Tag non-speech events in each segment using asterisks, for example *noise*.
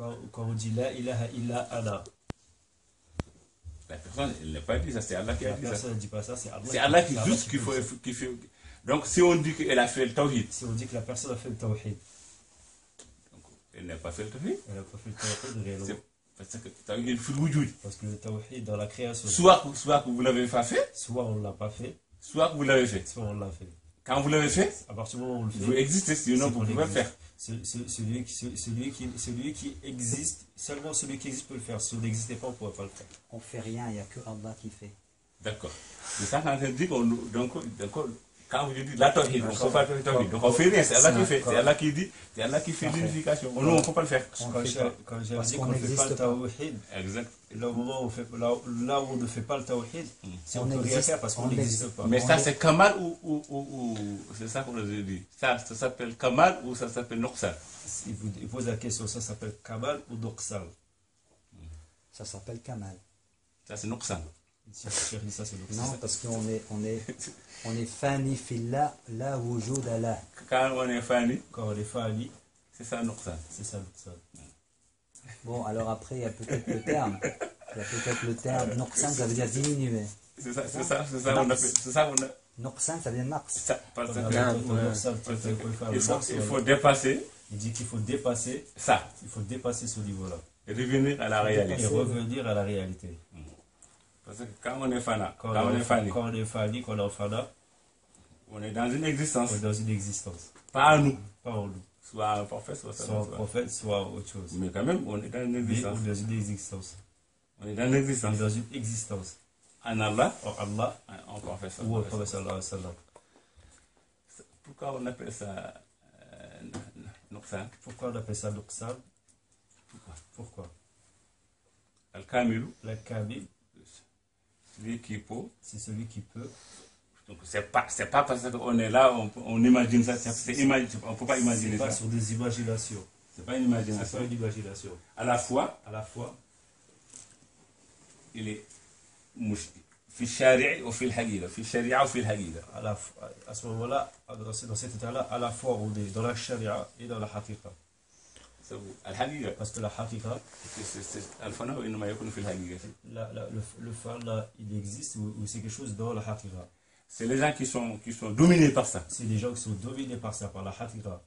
Quand, quand on dit la ilaha illa ana, La personne, elle n'a pas dit ça, c'est Allah qui a la dit ça. personne ne dit pas ça, c'est Allah. C'est Allah qui juste qu'il faut, fait. Donc si on dit qu'elle a fait le tawhid, Si on dit que la personne a fait le tawhid, donc, elle n'a pas fait le tawhid, elle n'a pas fait le tawhid réellement. c'est parce que tawhid fil wujud. Parce que le tawhid dans la création, Soit, soit que vous l'avez pas fait, soit on ne l'a pas fait, soit que vous l'avez fait. soit on l'a fait. Quand vous l'avez fait, À partir du moment où on le vous fait, existez, sinon c'est vous qu'on ne pouvez pas le faire. Ce- ce- celui, qui- ce- celui, qui, celui qui existe, seulement celui qui existe peut le faire. Si on n'existait pas, on ne pourrait pas le faire. On fait rien, il n'y a que Allah qui fait. D'accord. C'est ça quand on dit qu'on. Donc, donc, quand vous dites la tawhid, on ne peut pas faire tawhid. Donc on fait rien, c'est Allah qui fait. C'est Allah qui dit, c'est Allah qui fait l'unification. Nous, on ne peut pas le faire. Quand j'ai dit qu'on ne fait pas le tawhid, Exact. là, où on, fait, là, là où on ne fait pas le tawhid, c'est on ne peut rien faire parce qu'on on n'existe existe. pas. Mais ça, est- c'est Kamal ou. ou, ou, ou- c'est ça qu'on nous a dit. Ça, ça s'appelle Kamal ou ça s'appelle Noqsan Il, pose la question, ça s'appelle Kamal ou Doksal Ça s'appelle Kamal. Ça, c'est Noqsan. Ça. Non, parce qu'on est, on est, on est fani fillah, la wujud Allah. Quand on est fani, Quand on est fali, c'est ça Noqsan. c'est ça Doksal. Bon, alors après, il y a peut-être le terme. Il y a peut-être le terme. Noqsan, ça veut dire diminuer. C'est ça, c'est ça, c'est ça qu'on appelle. C'est ça qu'on a. Noqsan, ça veut dire naqs. Parce On que- il faut, dépasser Il dit qu'il faut dépasser, ça il faut dépasser ce niveau-là et revenir à la et réalité. revenir à la réalité. Parce que quand on est fana, Quand, quand on est fani, quand on est fali, quand on est en fana, on est dans une existence, on est dans une existence. pas à nous, Pas en nous. soit un prophète, soit. Soit un prophète, soit autre chose. Mais quand même, on est dans une Mais on existence. est dans une existence. On est dans une On est existence. dans une existence. En Allah, En Allah en prophète. ou en prophète sallallahu alayhi wa sallam. Pourquoi on appelle ça euh, Noqsan Pourquoi on appelle ça Doksal Pourquoi? Pourquoi? Al-Kamilu, La Kamil, celui qui peut. c'est celui qui peut. Donc c'est pas, c'est pas parce qu'on est là, on, on imagine ça. c'est- c'est imagi- on peut pas C'est imaginer pas ça. sur des imaginations. C'est pas une C'est imagination. pas une imagination. À la fois, À la fois, il est mouch- في الشارع وفي الحقيقة في الشريعة وفي الحقيقة à, la, f- à ce moment-là, dans, ce- dans cet état-là, à la fois on est dans la sharia et dans la haqiqa. So, الحقيقة Parce que la haqiqa, c'est- c'est- c'est- الفناء إنما يكون في الحقيقة la, la- le, le fana, il existe ou, ou c'est quelque chose dans la haqiqa. c'est les gens qui sont, qui sont dominés par ça C'est des gens qui sont dominés par ça, par la haqiqa.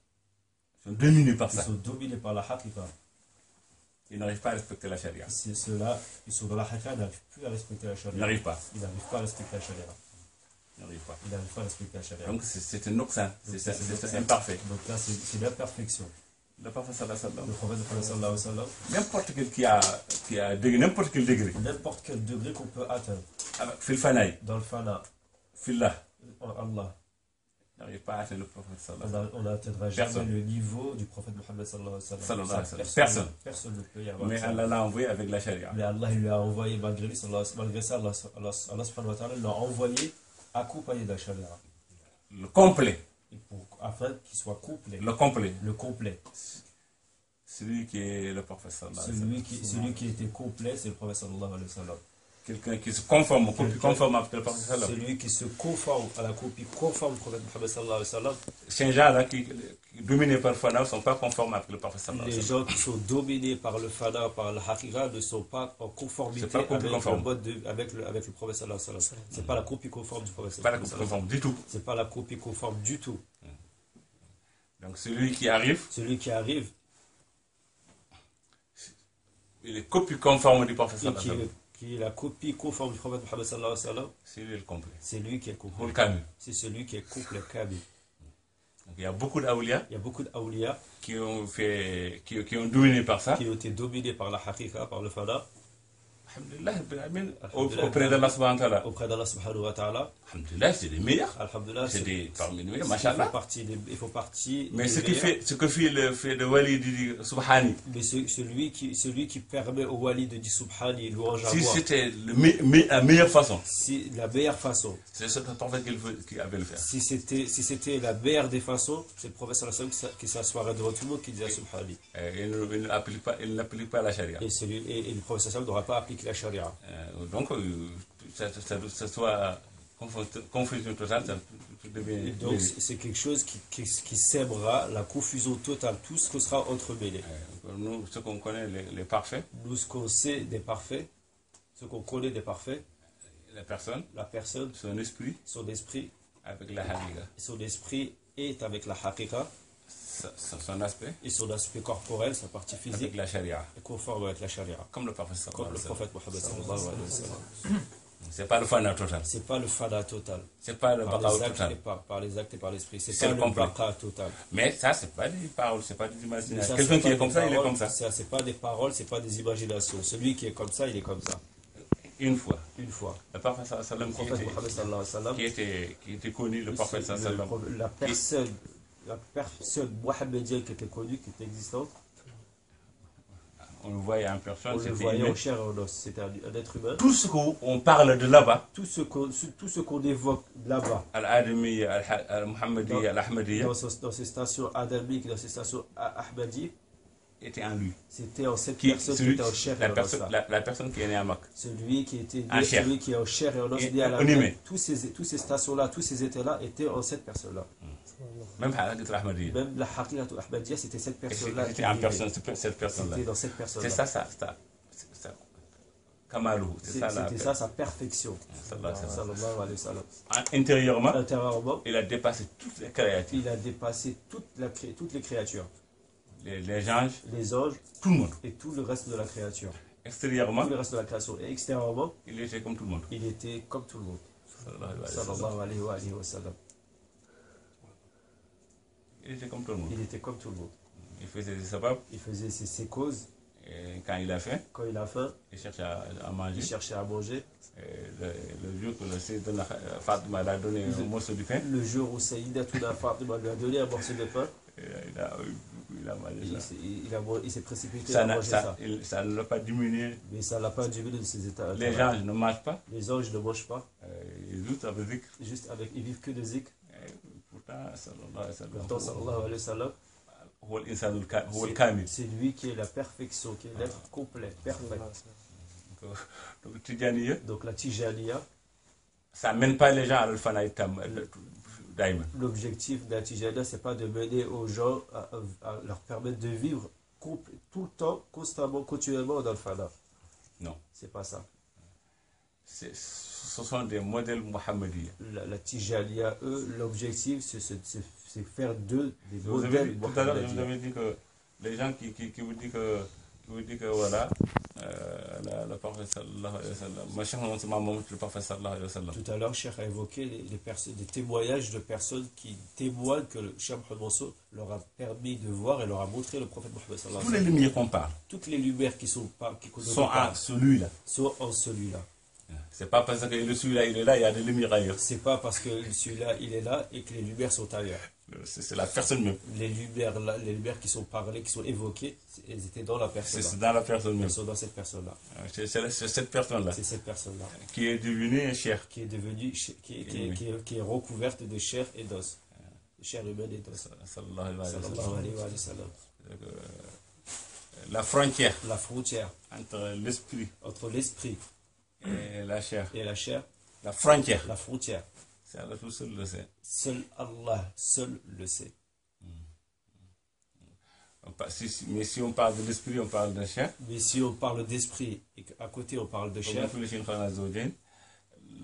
sont dominés par Qui ça sont dominés par la haqiqa. ils n'arrivent pas à respecter la charia C'est ceux-là, ils sont dans la haqiqa, ils n'arrivent plus à respecter la ils sharia. n'arrivent pas Ils n'arrivent pas à respecter la sharia. ils n'arrivent pas Ils n'arrivent pas à respecter la sharia. donc c'est- c'est un noxan c'est Donc, c'est- c'est- c'est c'est- imparfait Donc là, c'est c'est l'imperfection. le prophète sallallahu alayhi wa sallam. Sallam, n'importe quel qui a, qui a degré, n'importe quel degré. N'importe quel degré qu'on peut atteindre. Avec fil fanaï. Dans le fana, fillah. Allah, n'arrive pas à atteindre le prophète sallallahu on alayhi wa a- on n'atteindra jamais le niveau du prophète Mohammed sallallahu alayhi wa sallam. Sallam. Personne. Personne. Ne peut y sallam avoir mais. Allah l'a envoyé avec la charia. Mais Allah lui a envoyé, malgré, lui, sallam, malgré ça, Allah, Allah, Allah subhanahu wa ta'ala l'a envoyé accompagné de la sharia. le complet. Et pour- afin qu'il soit complet. le complet Le complet. celui qui est le sallam Celui qui, celui qui était complet, c'est le prophète sallallahu alayhi wa sallam. quelqu'un qui se conforme copie Quelqu'un- conforme avec le prophète sallallahu Celui qui se conforme à la copie conforme du prophète Mohammed sallallahu alayhi wa sallam. ces gens-là qui, qui dominés par Fana ne sont pas conformes avec le prophète sallallahu alayhi Les wa sallam gens qui sont dominés par le fana, par le haqiqa, ne sont pas en conformité pas copie avec, conforme. le mode de- avec, le, avec le prophète sallallahu alayhi wa sallam. C'est pas la copie conforme du prophète pas la sallallahu alayhi wa sallam. conforme du tout C'est pas la copie conforme du tout. Donc celui qui arrive Celui qui arrive. il est copie conforme du prophète sallallahu qui alayhi wa est, sallam qui est la copie conforme du prophète Mohammed sallallahu alayhi wa sallam, c'est lui le complet. C'est lui qui est complet. C'est celui qui est complet, donc il y a beaucoup d'awliya Il y a beaucoup qui ont fait qui, qui ont dominé par ça. qui ont été dominés par la haqiqa, par le fana, Alhamdulillah, auprès d'Allah subhanahu wa ta'ala. auprès d'Allah subhanahu wa ta'ala. Alhamdulillah, c'est les meilleurs. Alhamdulillah, C'est des parmi les meilleurs, il des- il faut partie Mais ce qui fait, ce que fait le fait de Walid dit Subhani, Mais ce- celui qui, celui qui permet au wali de dire subhani, louange à si c'était la meilleure façon, si la meilleure façon, c'est ce le prophète qu'il veut- qui avait le faire. si c'était si c'était la meilleure des façons, c'est le sallam qui s'assoirait devant tout le monde qui disait subhani. Il ne- il n'applique pas, il n'applique pas la charia. Et, celui, et, le prophète sallallahu alayhi wa sallam la charia. Euh, donc, euh, ça, ça, ça soit Confusion, totale, ça tout devient. Et donc, c'est quelque chose qui, qui, la confusion totale, tout ce qui sera entremêlé. Euh, Nous, ce qu'on connaît, les, les parfaits, Nous, ce qu'on sait des parfaits, ce qu'on connaît des parfaits, la personne, la personne, son esprit, son esprit, avec la haliga, son esprit est avec la haqiqa sa- son aspect, et son aspect corporel, sa partie avec physique, la charia, est conforme avec la charia. comme le prophète Comme le prophète Mohammed sallallahu alayhi wa sallam. C'est pas le fana total, C'est pas le fada total. c'est pas le et total. par, par les actes et par l'esprit. C'est pas le le baqa total. Mais ça, c'est pas des paroles, c'est pas des imaginations. Quelqu'un qui est comme des ça, il est paroles, comme ça. Ça, c'est pas des paroles, c'est pas des imaginations. Celui qui est comme ça, il est comme ça. Une fois, Une fois. le prophète sallallahu alayhi wa sallam qui était, connu, le prophète sallallahu alayhi wa sallam, la personne, la personne mohammedienne qui était connue, qui était existante, on le voyait en personne, on le c'était voyait en chair et en os. C'était un, un être humain. Tout ce qu'on parle de là-bas, Tout ce qu'on évoque là-bas, Al-Adamiyya, Al- Al-Muhammadiyya, Al-Ahmadiyya, dans, ce- dans ces stations adamiques, dans ces stations ah- ahmadi, était en lui. c'était en cette Qui, personne qui celui- était en chair et la, en os. personne, là. la, la personne qui est née à Makkah. Celui qui était En celui qui est en chair et en os, Et- à la terre, tous ces, tous ces stations-là, tous ces états-là étaient en cette personne-là. Même Halakat Al-Ahmadiyya. Même la Haqiqatul Ahmadiyya, c'était cette Et personne-là. C'était qui en personne, cette personne-là. C'était dans cette personne-là. C'est ça, ça, ça, ça. C'est- ça C'était ça sa perfection. Wa sallam. Intérieurement, il a dépassé toutes les créatures. il a dépassé toute la toutes les créatures, Les, les anges, les anges tout le monde. et tout le reste de la créature. Extérieurement, Tout le reste de la création. Et extérieurement, il était comme tout le monde. il était comme tout le monde. Sallallahu alayhi wa alayhi sallam. Il était comme tout le monde. Il était comme tout le monde. Il faisait des sabbats. Il faisait ses, ses causes. Et quand il a faim, Quand il a faim, il cherchait à, à manger. il cherchait à manger. Le, le jour que le Sayyidina Fatima lui a donné un morceau de pain, Le jour où Saïda Touna Fatima lui a donné un morceau de pain, il a, il a s'est précipité ça, à manger ça. Ça ne l'a pas diminué. Mais ça ne l'a pas diminué de ses états. Les gens ne mangent pas. Les anges ne mangent pas. Euh, ils doutent avec. Juste avec, ils vivent que de zik. Eh, pourtant, sallallahu alayhi wa sallam, c'est lui qui est la perfection, qui est l'être complet, parfait. Donc, donc la Tijaniya, ça ne mène pas les gens à l'alfanaï l'objectif de la Tijaniya, c'est pas de mener aux gens à, à leur permettre de vivre tout le temps, constamment, continuellement dans le fana. Non. C'est pas ça. Ce sont des modèles mohammediens. La, la Tijaniya, eux, l'objectif, c'est faire d'eux des Vous avez modèles dit- tout à l'heure, je vous avais dit que les gens qui, qui, qui vous disent que, qui vous disent que voilà, la- le prophète sallallahu alayhi wa sallam, ma chère maman, c'est ma maman, le prophète sallallahu alayhi wa sallam. Tout à l'heure, Cheikh a évoqué les, des témoignages de personnes qui témoignent que le Cheikh Mohamed leur a permis de voir et leur a montré le prophète Mohammed sallallahu Tous alayhi wa les lumières qu'on parle Toutes les lumières qui sont, qui sont en celui-là. sont en celui-là. C'est pas parce que le celui-là il est là, il y a des lumières ailleurs. C'est pas parce que celui-là il est là et que les lumières sont ailleurs. C'est la personne même. Les lumières, là, les lumières qui sont parlées, qui sont évoquées, elles étaient dans la personne. c'est dans la personne même. Elles sont dans cette personne-là. C'est c'est- cette personne-là C'est cette personne-là qui est devenue cher. qui est devenue, qui, est- qui est- qui est- qui est recouverte de chair et d'os, de chair humaine et d'os. Euh, La frontière La frontière entre l'esprit entre l'esprit et la chair. et la chair, La frontière, la frontière. c'est Allah tout seul le sait. Seul Allah, seul le sait. Mais si on parle de l'esprit, on parle de la chair. Mais si on parle d'esprit et qu'à côté on parle de chair,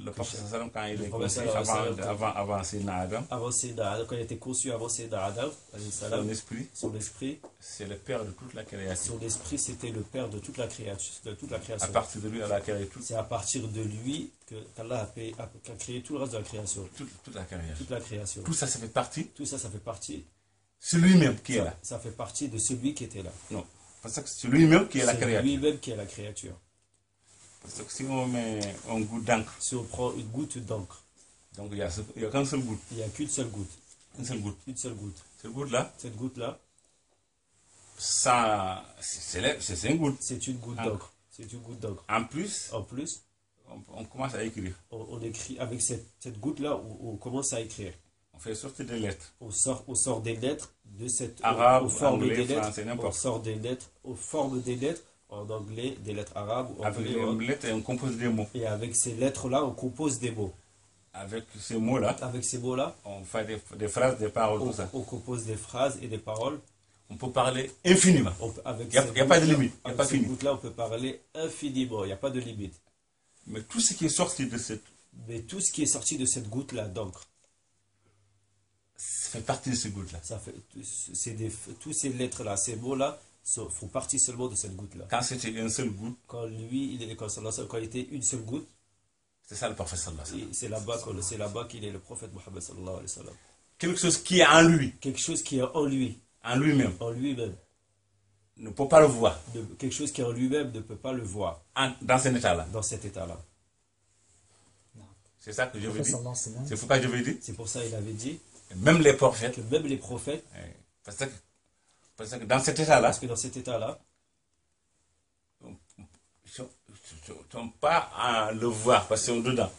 Le prophète sallam, quand il est conçu avant, avant, avant Adam, avant Sayyidina Adam, quand il était conçu avant Sayyidina Adam, son esprit, son esprit, c'est le père de toute la création. son esprit c'était le père de toute la création. De toute la À création. partir de lui, Allah a créé toute, C'est à partir de lui que qu'Allah a, créé tout le reste de la création. toute, toute la création. Toute la création. Tout ça, ça fait partie, Tout ça, ça fait partie. c'est lui-même qui est là. ça fait partie de celui qui était là. Non, parce que c'est lui-même qui est la C'est créature. lui-même qui est la créature. Que si on met un goût d'encre, Si on prend une goutte d'encre, donc il n'y a, y a qu'un seul goutte, il n'y a qu'une seule goutte. une seule goutte. Une seule goutte. Cette goutte-là, Cette goutte-là, ça, c'est une goutte. c'est une goutte Encre. d'encre. C'est une goutte d'encre. En plus, En plus, on, on commence à écrire. on, on écrit avec cette, cette goutte-là, on, on commence à écrire. On fait sortir des lettres. On sort, on sort des lettres de cette Arabe, aux formes anglais, des lettres. français, n'importe. On sort des lettres aux formes des lettres en anglais, des lettres arabes ou Avec anglais, les en- lettres, on compose des mots. et avec ces lettres-là, on compose des mots. avec ces mots-là, Avec ces mots-là, on fait des, des phrases, des paroles, on, tout ça. on compose des phrases et des paroles. On peut parler infiniment. On peut- avec Y a- a pas de limite, y a avec pas ces fini. gouttes-là, on peut parler infiniment. Il n'y a pas de limite. Mais tout ce qui est sorti de cette. Mais tout ce qui est sorti de cette goutte-là d'encre, ça fait partie de ces gouttes-là. ça fait, c'est des, tous ces lettres-là, ces mots-là, font partie seulement de cette goutte-là. Quand c'était une seule goutte, Quand lui, il est, quand, quand il était une seule goutte, c'est ça le prophète sallallahu alayhi wa sallam. c'est là-bas qu'il est le prophète Mohammed sallallahu alayhi wa sallam. Quelque chose qui est en lui, Quelque chose qui est en lui, en lui-même, en lui-même. ne peut pas le voir De- quelque chose qui est en lui-même ne peut pas le voir en- dans cet état-là. dans cet état-là. C'est ça que je veux dire. C'est pourquoi je veux dire. C'est pour ça qu'il avait dit Même les prophètes, que même les prophètes, eh, parce que, parce que dans cet état-là, parce que dans cet état-là, ils ne sont pas à le voir parce qu'ils sont dedans.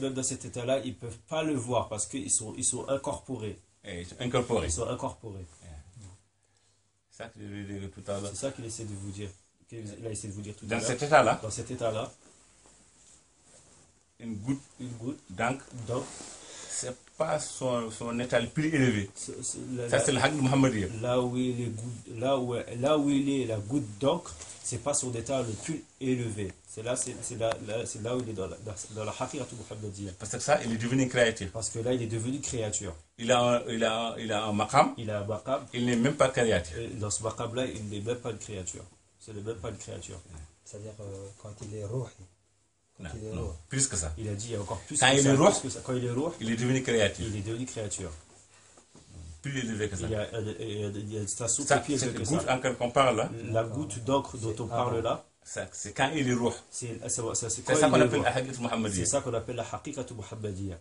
même dans cet état-là, ils ne peuvent pas le voir parce qu'ils sont, ils sont incorporés. Et ils sont incorporés. Ils sont incorporés. C'est ça que je dire tout à l'heure. C'est ça qu'il essaie de vous dire. qu'il a essayé de vous dire tout à Dans l'heure. cet état-là, Dans cet état-là, une goutte une goutte d'encre, c'est pas son, son état le plus élevé. la- Ça, c'est le Haqq Muhammadiyya. là où il est là où, là où il est la goutte d'encre, c'est pas son état le plus élevé. C'est là, c'est c'est là, là- c'est là où il est dans la, dans, la muhammadiyya. Parce que ça, il est devenu créatif. Parce que là, il est devenu créature. Il a, un- il a, il a un maqam, Il a un maqam, il n'est même pas créatif. et dans ce maqam-là, il n'est même pas une créature. Ce n'est même pas une créature. c'est-à-dire euh, quand il est rouhi. Non, non, plus que ça. Il a dit il y a encore plus Quand que il ça, est plus roh, que ça. Quand il est roh, Il est devenu créatif. il est devenu créature. Plus élevé que ça. Il y a, un- il y a- il y a une station Ça, plus cette élevée que goutte ça. en qu'on parle là, La goutte d'encre dont on parle là, c'est quand il est roux. c'est ça qu'on appelle la Haqq C'est Muhammadiyya. ça qu'on appelle la haqiqatu muhammadiyya.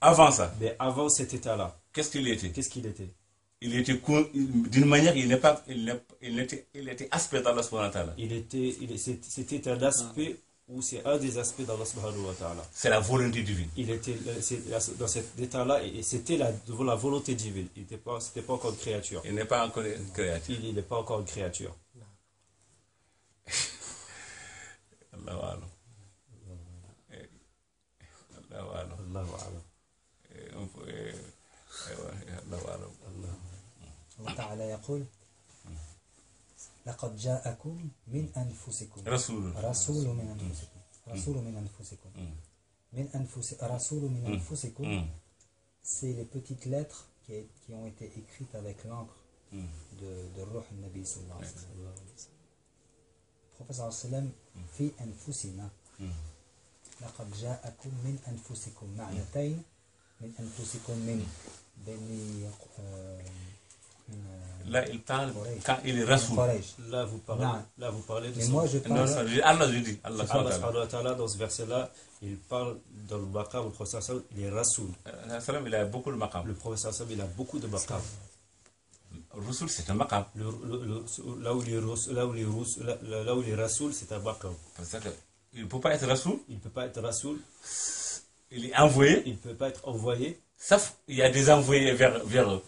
Avant ça, Mais avant cet état-là, qu'est-ce qu'il était? qu'est-ce qu'il était? Il était d'une manière, il n'est pas, il il était, il était aspect d'Allah subhanahu wa ta'ala. Il était, il C'était un aspect, ou c'est un des aspects d'Allah subhanahu wa ta'ala. C'est la volonté divine. Il était euh, dans cet état-là, et et c'était la, devant la volonté divine. Il n'était pas, c'était pas encore une créature. Il n'est pas encore créatif. Il n'est pas encore une créature. تعالى يقول لقد جاءكم من أنفسكم رسول رسول من أنفسكم رسول من أنفسكم من أنفس رسول من أنفسكم Mm. c'est les petites lettres qui, est- qui ont été écrites avec l'encre Mm. de, de Ruh Nabi sallallahu alayhi wa sallam. Prophète sallallahu alayhi wa sallam في أنفسنا لقد جاءكم من أنفسكم معنتين من أنفسكم من بني آه، من آه، Là, il parle quand il est Là, vous parlez, là, vous parlez de son... moi, je Allah, je dis. Allah, dans ce verset-là, il parle dans le maqam, le professeur Sam, il est euh, Il a beaucoup de. Le professeur il a beaucoup de c'est un maqam. Là où il est, c'est un maqam. Il ne peut pas être Il ne peut pas être il est envoyé. Il ne peut pas être envoyé. Sauf il y a des envoyés vers, vers eux.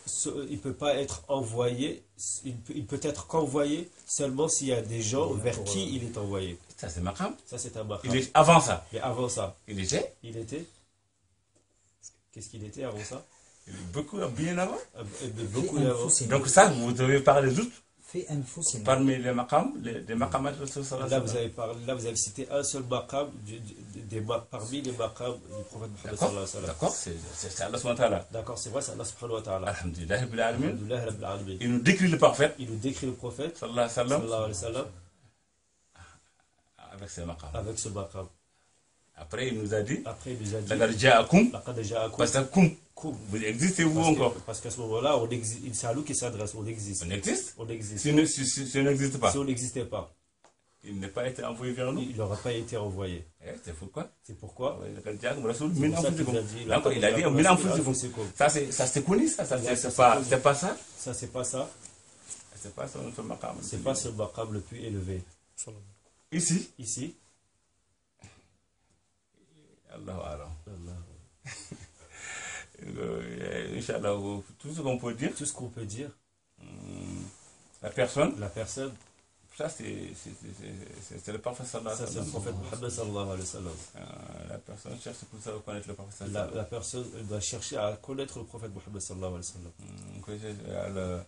Il ne peut pas être envoyé, il, peut être qu'envoyé seulement s'il y a des gens vers qui il est envoyé. Ça c'est Makram. Ça c'est un Makram. Il est avant ça. Mais avant ça. Il était Il était Qu'est-ce qu'il était avant ça? Il est Beaucoup, bien avant. Euh, euh, beaucoup avant. Donc ça, vous devez parler d'autres parmi les maqams, les, les sallallahu Là vous, avez parlé, là, vous avez cité un seul maqam du- du- des ma- parmi les maqams du prophète Muhammad D'accord sallallahu alayhi wa sallam. D'accord C'est Allah subhanahu wa ta'ala. D'accord, c'est vrai, c'est Allah subhanahu wa ta'ala. Alhamdulillah, rabbil alamin. Alhamdulillah, rabbil alamin. Il nous décrit le prophète, Il nous décrit le prophète sallallahu alayhi wa sallam, avec ses maqams. avec ce maqam. Après, il nous a dit, Après, il nous a dit parce que vous existez vous Parce que- encore. Parce qu'à ce moment-là, on existe. C'est à nous qui s'adresse, on existe. On existe? On existe. Si, si, si, si on n'existe pas, Si on n'existait pas, il n'est pas été envoyé vers nous? il n'aurait pas été envoyé. Eh, C'est pourquoi? C'est pourquoi? Il a dit. Ça, c'est ça, c'est connu, ça. ça c'est ça, c'est c'est pas, c'est pas ça? Ça, c'est pas ça. C'est pas ça notre maqam. C'est pas ce maqam le plus élevé. Ici, Ici, Allahu alam. *laughs* Euh, Inch'Allah, tout ce qu'on peut dire, tout ce qu'on peut dire, hum, la personne la personne Ça, c'est le prophète sallallahu Ça, alayhi c'est wa le sallam. prophète Mohammed sallallahu alayhi wa sallam. Euh, La personne cherche pour ça à connaître le prophète La, sallallahu la personne doit chercher à connaître le prophète Mohammed sallallahu alayhi wa sallam.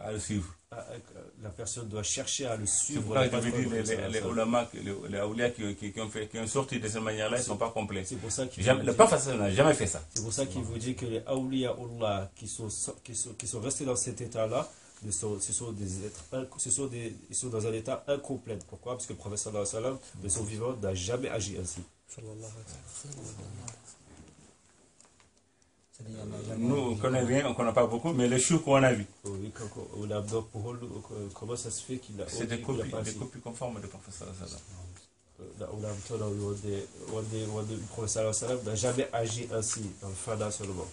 À le, suivre. Ah, ah, La personne doit chercher à le suivre. parole dire, les, les, les qui- les, qui, qui, qui ont fait, qui ont sorti de cette manière-là, ils ne sont pas complets. C'est pour ça qu'il Jamais- le sallam n'a jamais fait ça. c'est pour ça qu'il vous dit que les awliyaullah qui sont, qui sont, qui sont restés dans cet état-là, ne sont- ce sont des êtres, ce sont des, ils sont dans un état incomplet. Pourquoi? Parce que le prophète sallallahu alayhi wa sallam, de son vivant, n'a jamais agi ainsi. C'est-à-dire, il y en a jamais- Nous, on ne connaît rien, on ne connaît pas beaucoup, mais les choux qu'on a vus, euh, comment ça se fait qu'il a c'est des copies, des copies conformes ulamtona wonde wonde wonde le wa sallam n'a jamais agi ainsi dans le fada seulement.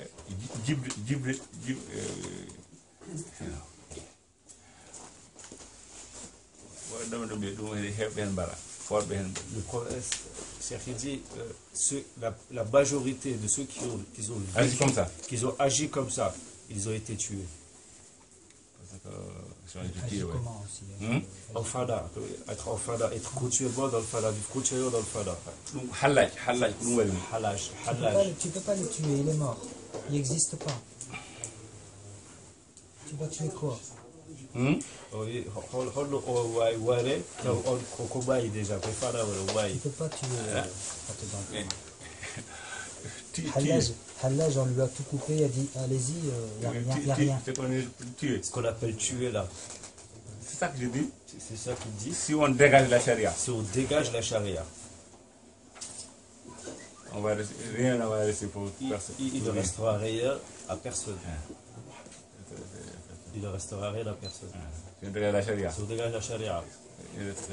Euh, de le prophète Cheikh il dit euh, ceux- la, la majorité de ceux qui ont, qui ont, agi comme ça qui ont agi comme ça ils ont été tués ouais. aussi Hmm? euh, en fada être en fada être continuellement dans le fada vivre continuellement dans le fada tu peux, pas, halage le- tu peux pas le tuer, il est mort. Il n'existe pas. Tu vas tuer quoi? Holno o wawi ware taw on koko déjà Tu mayi peux pas tuer euh, Hallaj, *laughs* on lui a tout coupé, il a dit allez-y, il n'y a, rien- ce qu'on appelle tuer là. C'est ça que je dis. C'est ça qu'il dit. Si on dégage la charia. Si on dégage la charia. On va rester- rien ne va rester pour il, personne. il- ne restera rien à personne il ne restera rien à personne si on dégage la charia si on dégage la charia il reste-